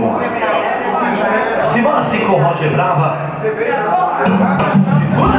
Vamos lá. Assim com o Roger Brava. Segura!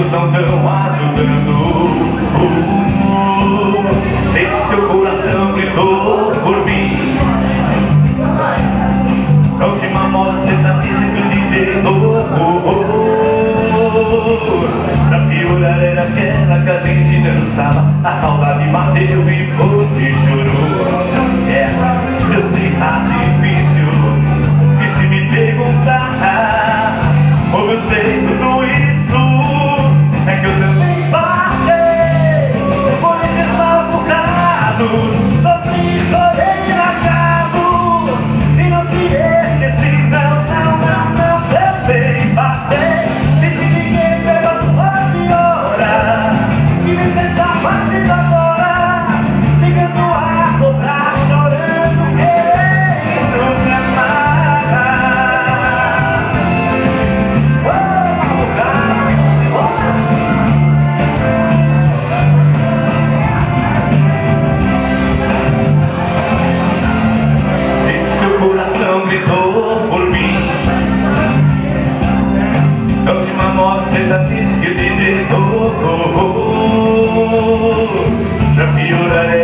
Amigos não tão ajudando Sei que seu coração gritou por mim. Na última moda cê tá dizendo DJ novo Pra piorar era aquela que a gente dançava. A saudade bateu e você chorou. É, eu sei tá difícil. E se me perguntar Como eu sei tudo isso knows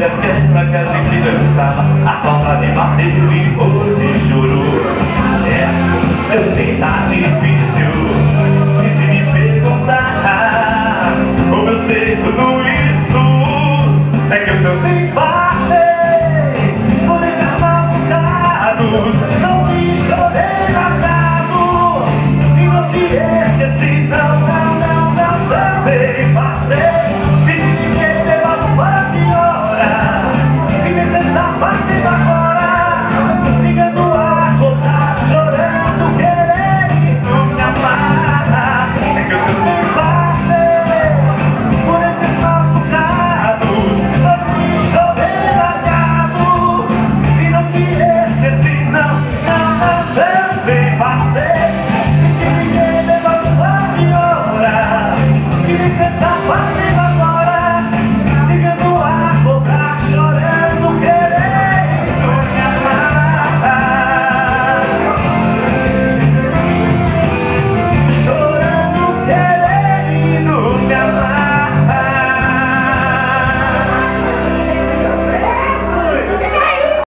aquela que a gente dançava A saudade bateu e você